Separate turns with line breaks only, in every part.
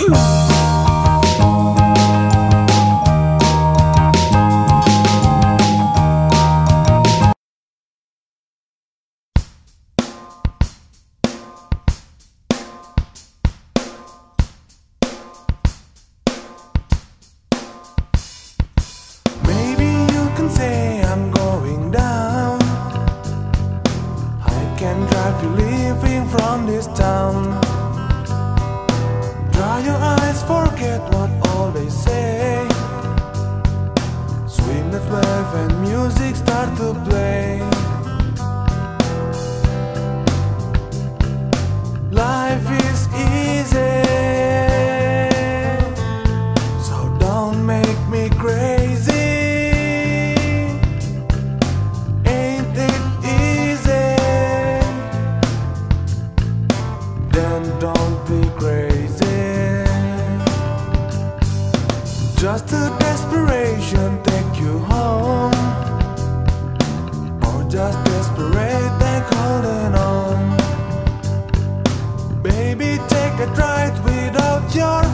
Maybe you can say I'm going down. I can drive you leaving from this town. Just a desperation take you home. Or just desperate and holding on. Baby, take a ride without your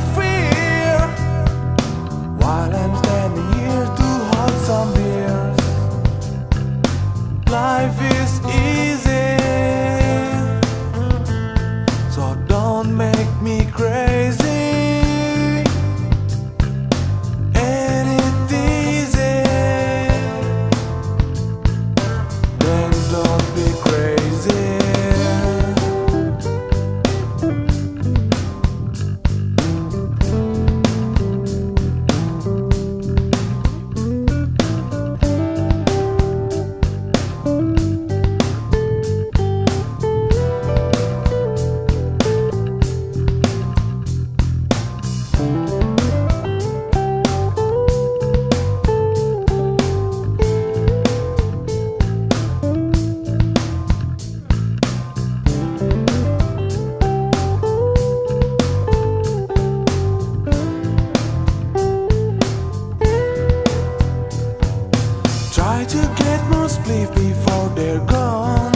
sleep before they're gone.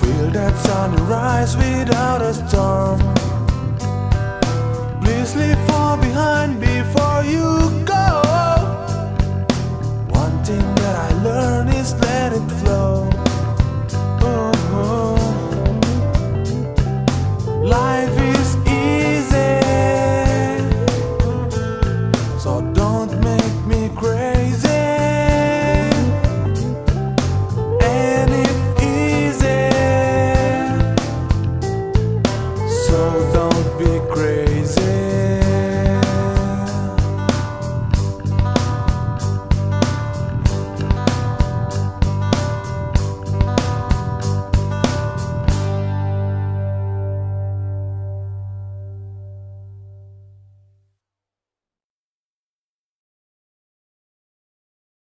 Feel that sunrise without a storm. Please leave far behind before you go. One thing that I learned is let it flow. Oh, Life